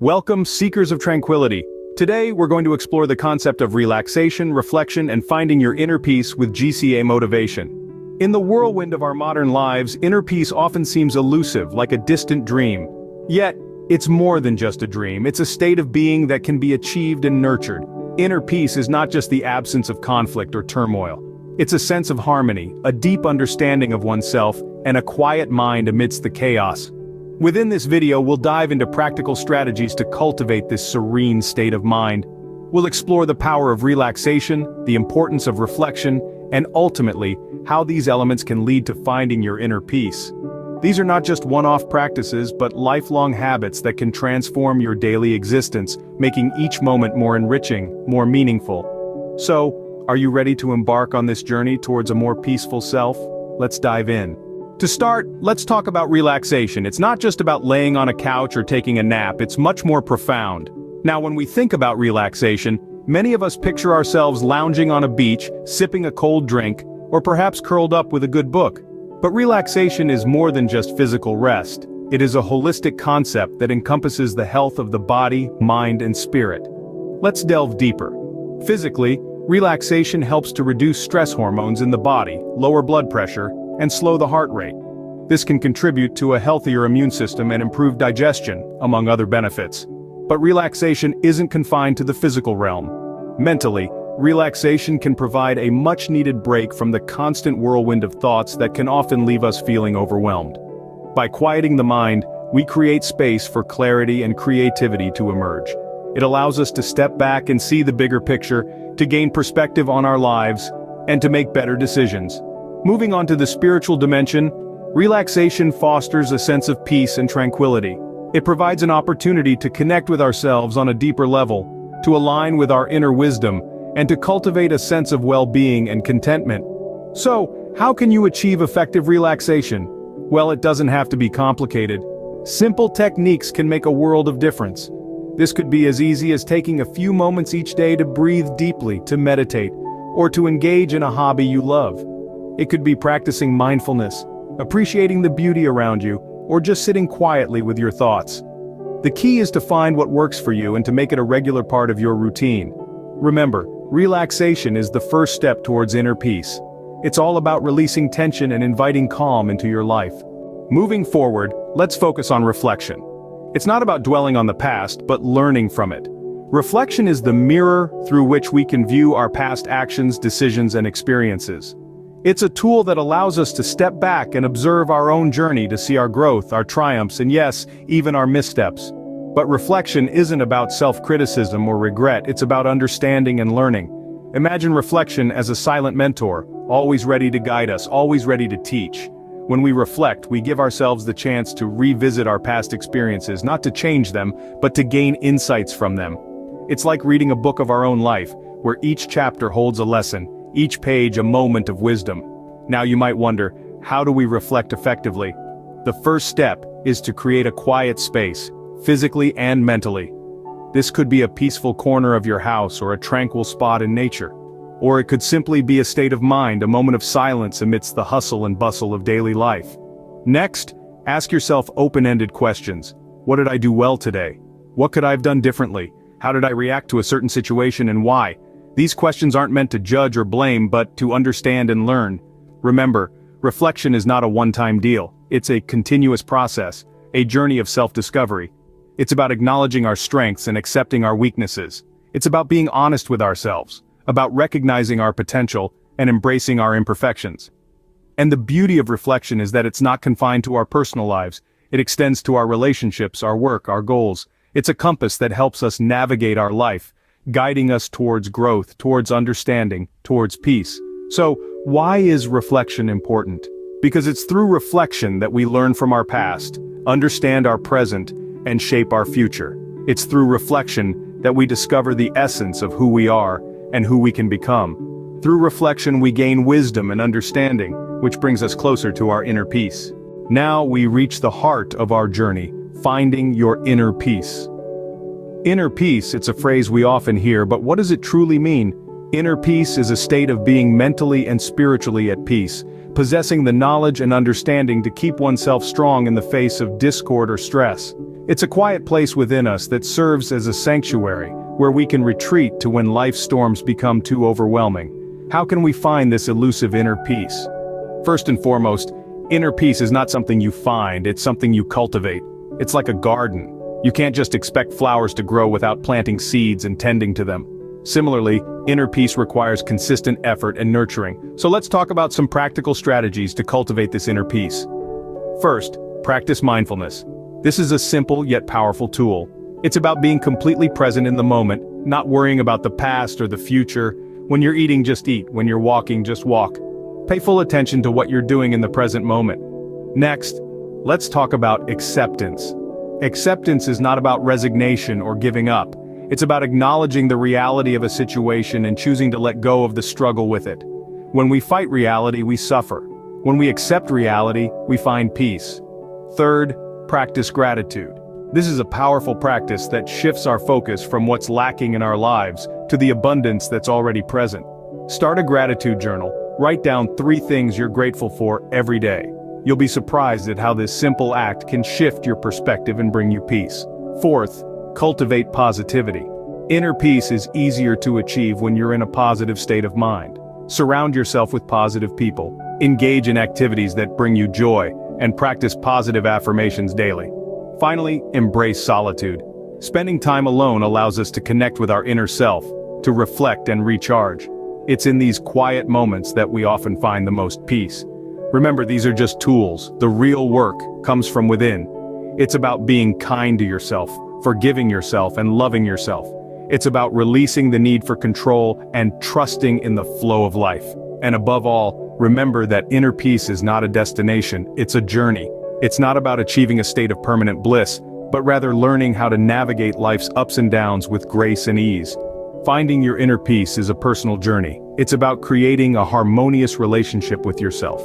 Welcome, seekers of tranquility. Today, we're going to explore the concept of relaxation, reflection, and finding your inner peace with GCA motivation. In the whirlwind of our modern lives, inner peace often seems elusive, like a distant dream. Yet, it's more than just a dream, it's a state of being that can be achieved and nurtured. Inner peace is not just the absence of conflict or turmoil. It's a sense of harmony, a deep understanding of oneself, and a quiet mind amidst the chaos. Within this video we'll dive into practical strategies to cultivate this serene state of mind. We'll explore the power of relaxation, the importance of reflection, and ultimately, how these elements can lead to finding your inner peace. These are not just one-off practices but lifelong habits that can transform your daily existence, making each moment more enriching, more meaningful. So, are you ready to embark on this journey towards a more peaceful self? Let's dive in. To start, let's talk about relaxation. It's not just about laying on a couch or taking a nap, it's much more profound. Now when we think about relaxation, many of us picture ourselves lounging on a beach, sipping a cold drink, or perhaps curled up with a good book. But relaxation is more than just physical rest. It is a holistic concept that encompasses the health of the body, mind, and spirit. Let's delve deeper. Physically, relaxation helps to reduce stress hormones in the body, lower blood pressure, and slow the heart rate. This can contribute to a healthier immune system and improved digestion, among other benefits. But relaxation isn't confined to the physical realm. Mentally, relaxation can provide a much-needed break from the constant whirlwind of thoughts that can often leave us feeling overwhelmed. By quieting the mind, we create space for clarity and creativity to emerge. It allows us to step back and see the bigger picture, to gain perspective on our lives, and to make better decisions. Moving on to the spiritual dimension, relaxation fosters a sense of peace and tranquility. It provides an opportunity to connect with ourselves on a deeper level, to align with our inner wisdom, and to cultivate a sense of well-being and contentment. So, how can you achieve effective relaxation? Well, it doesn't have to be complicated. Simple techniques can make a world of difference. This could be as easy as taking a few moments each day to breathe deeply, to meditate, or to engage in a hobby you love. It could be practicing mindfulness, appreciating the beauty around you, or just sitting quietly with your thoughts. The key is to find what works for you and to make it a regular part of your routine. Remember, relaxation is the first step towards inner peace. It's all about releasing tension and inviting calm into your life. Moving forward, let's focus on reflection. It's not about dwelling on the past, but learning from it. Reflection is the mirror through which we can view our past actions, decisions, and experiences. It's a tool that allows us to step back and observe our own journey to see our growth, our triumphs, and yes, even our missteps. But reflection isn't about self-criticism or regret, it's about understanding and learning. Imagine reflection as a silent mentor, always ready to guide us, always ready to teach. When we reflect, we give ourselves the chance to revisit our past experiences, not to change them, but to gain insights from them. It's like reading a book of our own life, where each chapter holds a lesson, each page a moment of wisdom. Now you might wonder, how do we reflect effectively? The first step is to create a quiet space, physically and mentally. This could be a peaceful corner of your house or a tranquil spot in nature. Or it could simply be a state of mind, a moment of silence amidst the hustle and bustle of daily life. Next, ask yourself open-ended questions. What did I do well today? What could I have done differently? How did I react to a certain situation and why? These questions aren't meant to judge or blame but to understand and learn. Remember, reflection is not a one-time deal, it's a continuous process, a journey of self-discovery. It's about acknowledging our strengths and accepting our weaknesses. It's about being honest with ourselves, about recognizing our potential and embracing our imperfections. And the beauty of reflection is that it's not confined to our personal lives, it extends to our relationships, our work, our goals. It's a compass that helps us navigate our life, guiding us towards growth, towards understanding, towards peace. So, why is reflection important? Because it's through reflection that we learn from our past, understand our present, and shape our future. It's through reflection that we discover the essence of who we are and who we can become. Through reflection we gain wisdom and understanding, which brings us closer to our inner peace. Now we reach the heart of our journey, finding your inner peace. Inner peace, it's a phrase we often hear, but what does it truly mean? Inner peace is a state of being mentally and spiritually at peace, possessing the knowledge and understanding to keep oneself strong in the face of discord or stress. It's a quiet place within us that serves as a sanctuary, where we can retreat to when life storms become too overwhelming. How can we find this elusive inner peace? First and foremost, inner peace is not something you find, it's something you cultivate. It's like a garden. You can't just expect flowers to grow without planting seeds and tending to them. Similarly, inner peace requires consistent effort and nurturing, so let's talk about some practical strategies to cultivate this inner peace. First, practice mindfulness. This is a simple yet powerful tool. It's about being completely present in the moment, not worrying about the past or the future. When you're eating, just eat. When you're walking, just walk. Pay full attention to what you're doing in the present moment. Next, let's talk about acceptance. Acceptance is not about resignation or giving up. It's about acknowledging the reality of a situation and choosing to let go of the struggle with it. When we fight reality, we suffer. When we accept reality, we find peace. Third, practice gratitude. This is a powerful practice that shifts our focus from what's lacking in our lives to the abundance that's already present. Start a gratitude journal. Write down three things you're grateful for every day. You'll be surprised at how this simple act can shift your perspective and bring you peace. Fourth, Cultivate positivity. Inner peace is easier to achieve when you're in a positive state of mind. Surround yourself with positive people, engage in activities that bring you joy, and practice positive affirmations daily. Finally, embrace solitude. Spending time alone allows us to connect with our inner self, to reflect and recharge. It's in these quiet moments that we often find the most peace. Remember these are just tools, the real work comes from within. It's about being kind to yourself, forgiving yourself and loving yourself. It's about releasing the need for control and trusting in the flow of life. And above all, remember that inner peace is not a destination, it's a journey. It's not about achieving a state of permanent bliss, but rather learning how to navigate life's ups and downs with grace and ease. Finding your inner peace is a personal journey. It's about creating a harmonious relationship with yourself.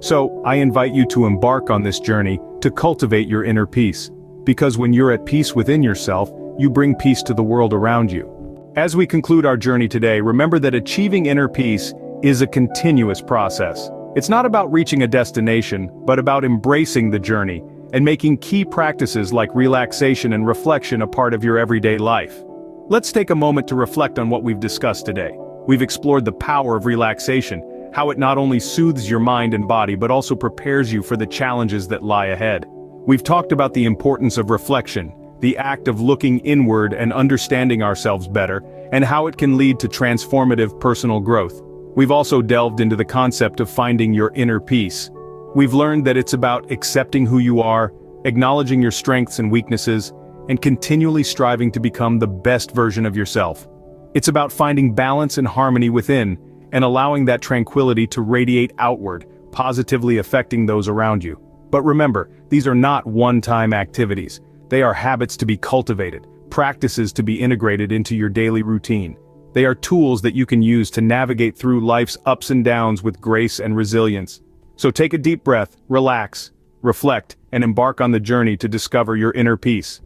So, I invite you to embark on this journey to cultivate your inner peace because when you're at peace within yourself, you bring peace to the world around you. As we conclude our journey today, remember that achieving inner peace is a continuous process. It's not about reaching a destination, but about embracing the journey and making key practices like relaxation and reflection a part of your everyday life. Let's take a moment to reflect on what we've discussed today. We've explored the power of relaxation, how it not only soothes your mind and body but also prepares you for the challenges that lie ahead. We've talked about the importance of reflection, the act of looking inward and understanding ourselves better, and how it can lead to transformative personal growth. We've also delved into the concept of finding your inner peace. We've learned that it's about accepting who you are, acknowledging your strengths and weaknesses, and continually striving to become the best version of yourself. It's about finding balance and harmony within, and allowing that tranquility to radiate outward, positively affecting those around you. But remember, these are not one-time activities. They are habits to be cultivated, practices to be integrated into your daily routine. They are tools that you can use to navigate through life's ups and downs with grace and resilience. So take a deep breath, relax, reflect, and embark on the journey to discover your inner peace.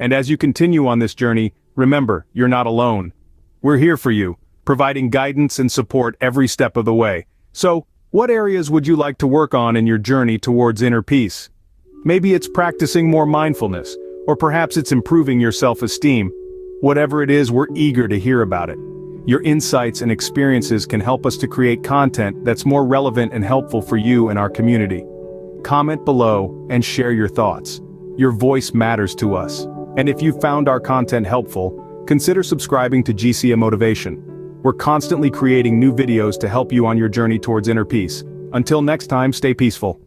And as you continue on this journey, remember, you're not alone. We're here for you, providing guidance and support every step of the way. So, what areas would you like to work on in your journey towards inner peace? Maybe it's practicing more mindfulness, or perhaps it's improving your self-esteem. Whatever it is, we're eager to hear about it. Your insights and experiences can help us to create content that's more relevant and helpful for you and our community. Comment below and share your thoughts. Your voice matters to us. And if you found our content helpful, consider subscribing to GCA Motivation. We're constantly creating new videos to help you on your journey towards inner peace. Until next time, stay peaceful.